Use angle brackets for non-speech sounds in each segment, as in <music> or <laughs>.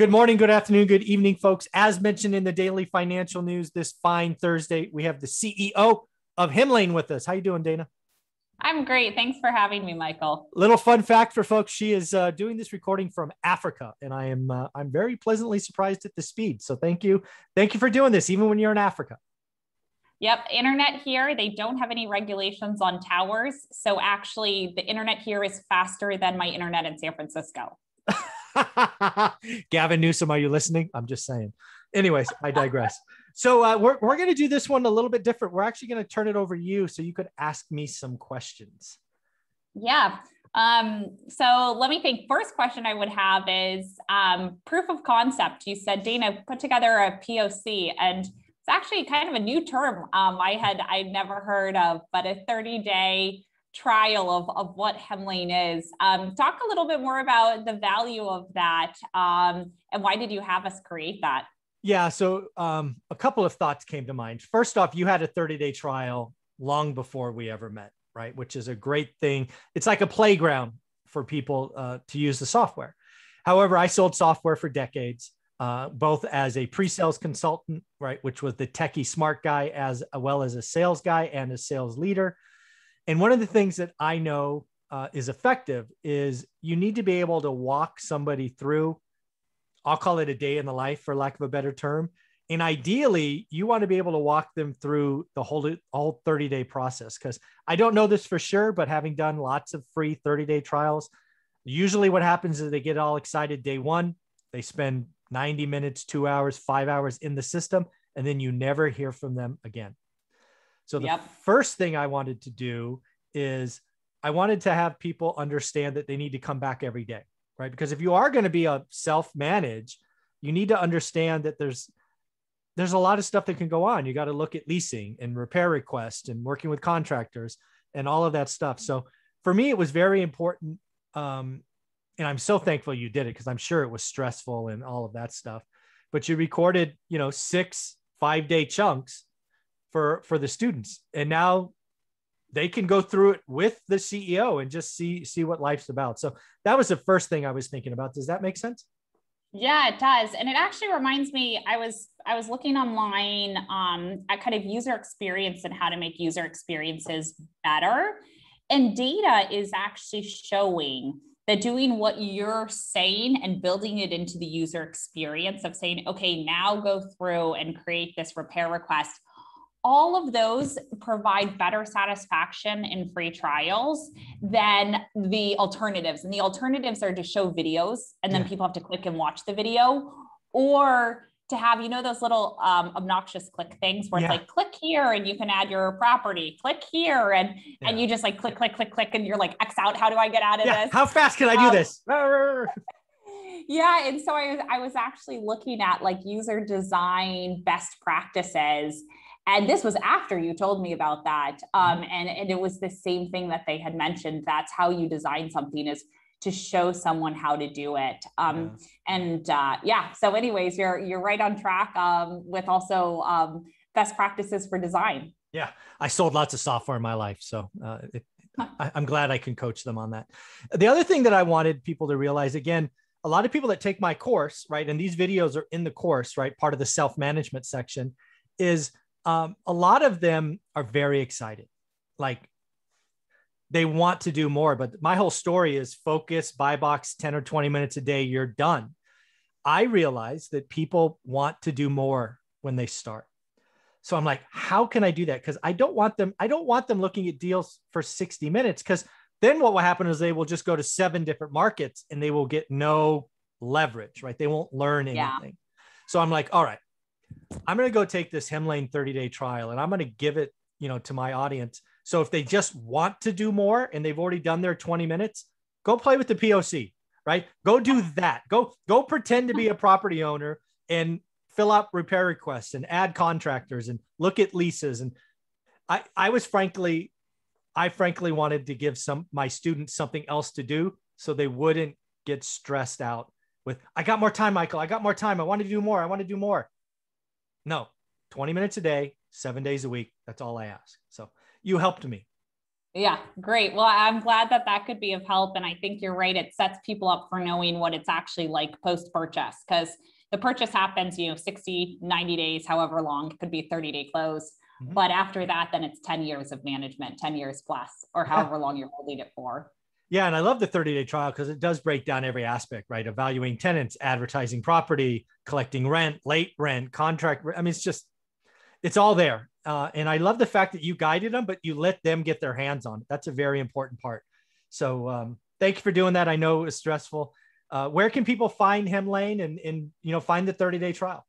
Good morning, good afternoon, good evening, folks. As mentioned in the daily financial news this fine Thursday, we have the CEO of Hemlane with us. How you doing, Dana? I'm great. Thanks for having me, Michael. Little fun fact for folks: she is uh, doing this recording from Africa, and I am uh, I'm very pleasantly surprised at the speed. So thank you, thank you for doing this, even when you're in Africa. Yep, internet here. They don't have any regulations on towers, so actually, the internet here is faster than my internet in San Francisco. <laughs> Gavin Newsom, are you listening? I'm just saying. Anyways, I digress. So uh, we're, we're going to do this one a little bit different. We're actually going to turn it over to you so you could ask me some questions. Yeah. Um, so let me think. First question I would have is um, proof of concept. You said, Dana, put together a POC, and it's actually kind of a new term um, I had I'd never heard of, but a 30 day trial of, of what Hemlane is. Um, talk a little bit more about the value of that um, and why did you have us create that? Yeah, so um, a couple of thoughts came to mind. First off, you had a 30 day trial long before we ever met, right? Which is a great thing. It's like a playground for people uh, to use the software. However, I sold software for decades. Uh, both as a pre-sales consultant, right, which was the techie smart guy, as well as a sales guy and a sales leader. And one of the things that I know uh, is effective is you need to be able to walk somebody through, I'll call it a day in the life for lack of a better term. And ideally, you want to be able to walk them through the whole, whole 30 day process. Because I don't know this for sure, but having done lots of free 30 day trials, usually what happens is they get all excited day one, they spend 90 minutes, two hours, five hours in the system, and then you never hear from them again. So the yep. first thing I wanted to do is I wanted to have people understand that they need to come back every day, right? Because if you are going to be a self-manage, you need to understand that there's there's a lot of stuff that can go on. You got to look at leasing and repair requests and working with contractors and all of that stuff. So for me, it was very important. Um, and I'm so thankful you did it because I'm sure it was stressful and all of that stuff. But you recorded, you know, six five day chunks for for the students. And now they can go through it with the ceo and just see see what life's about. So that was the first thing i was thinking about. Does that make sense? Yeah it does. And it actually reminds me i was i was looking online um, at kind of user experience and how to make user experiences better. And data is actually showing that doing what you're saying and building it into the user experience of saying okay now go through and create this repair request all of those provide better satisfaction in free trials than the alternatives. And the alternatives are to show videos and then yeah. people have to click and watch the video or to have, you know, those little um, obnoxious click things where yeah. it's like click here and you can add your property, click here and yeah. and you just like click, click, click, click, and you're like X out. How do I get out of this? How fast can I do um, this? <laughs> yeah. And so I was I was actually looking at like user design best practices and this was after you told me about that um, mm-hmm. and, and it was the same thing that they had mentioned. That's how you design something is to show someone how to do it. Um, and uh, yeah so anyways you're you're right on track um, with also um, best practices for design. Yeah i sold lots of software in my life so uh, it, I, i'm glad i can coach them on that. The other thing that i wanted people to realize again a lot of people that take my course right and these videos are in the course right part of the self-management section is um, a lot of them are very excited. Like they want to do more, but my whole story is focus, buy box 10 or 20 minutes a day, you're done. I realize that people want to do more when they start. So I'm like, how can I do that? Because I don't want them, I don't want them looking at deals for 60 minutes because then what will happen is they will just go to seven different markets and they will get no leverage, right? They won't learn anything. Yeah. So I'm like, all right, I'm going to go take this Hemlane 30 day trial and I'm going to give it, you know, to my audience. So if they just want to do more and they've already done their 20 minutes, go play with the POC, right? Go do that. Go, go pretend to be a property owner and fill out repair requests and add contractors and look at leases. And I, I was frankly, I frankly wanted to give some my students something else to do so they wouldn't get stressed out with I got more time, Michael. I got more time. I want to do more. I want to do more. No, 20 minutes a day, seven days a week. That's all I ask. So you helped me. Yeah, great. Well, I'm glad that that could be of help. And I think you're right. It sets people up for knowing what it's actually like post purchase because the purchase happens, you know, 60, 90 days, however long, it could be 30 day close. Mm-hmm. But after that, then it's 10 years of management, 10 years plus, or however yeah. long you're holding it for. Yeah, and I love the 30 day trial because it does break down every aspect, right? Evaluating tenants, advertising property, collecting rent, late rent, contract. I mean, it's just, it's all there. Uh, and I love the fact that you guided them, but you let them get their hands on it. That's a very important part. So um, thank you for doing that. I know it was stressful. Uh, where can people find Hemlane and, and you know find the 30 day trial?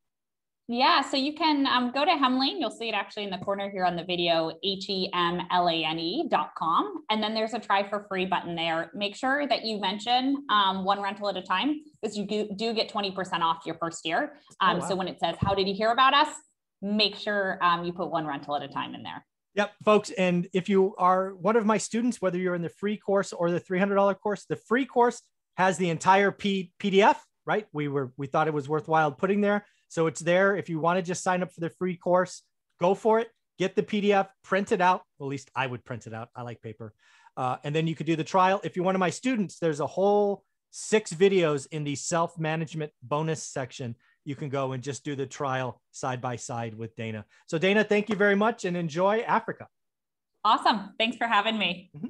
Yeah, so you can um, go to Hemlane. You'll see it actually in the corner here on the video, H-E-M-L-A-N-E dot com. And then there's a try for free button there. Make sure that you mention um, one rental at a time because you do get 20% off your first year. Oh, um, oh, wow. So when it says, how did you hear about us? Make sure um, you put one rental at a time in there. Yep, folks. And if you are one of my students, whether you're in the free course or the $300 course, the free course has the entire P- PDF, right? We were, we thought it was worthwhile putting there so it's there. If you want to just sign up for the free course, go for it. Get the PDF, print it out. Well, at least I would print it out. I like paper. Uh, and then you could do the trial. If you're one of my students, there's a whole six videos in the self management bonus section. You can go and just do the trial side by side with Dana. So, Dana, thank you very much and enjoy Africa. Awesome. Thanks for having me. Mm-hmm.